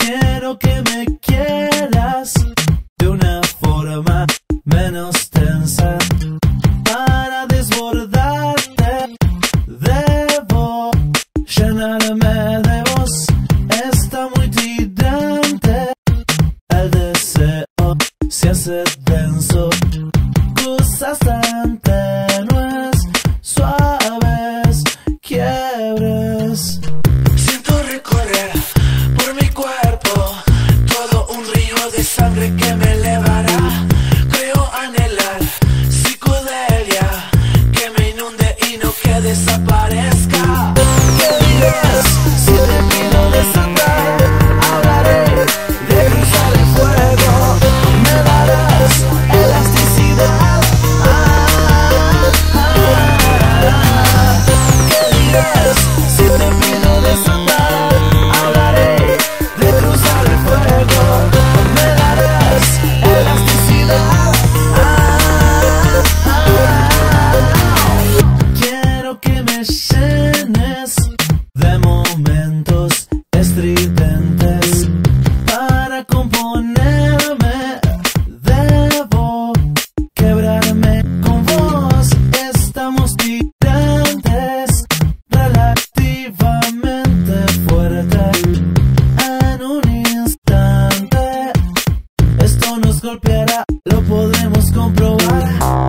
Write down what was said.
quiero que me quieras de una forma menos tensa. Para desbordarte, debo llenarme de vos. Está muy tirante el deseo, se hace de momentos estridentes para componerme. Debo quebrarme con vos. Estamos tirantes, relativamente fuerte. En un instante, esto nos golpeará, lo podremos comprobar.